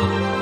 Oh.